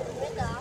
Từ 呢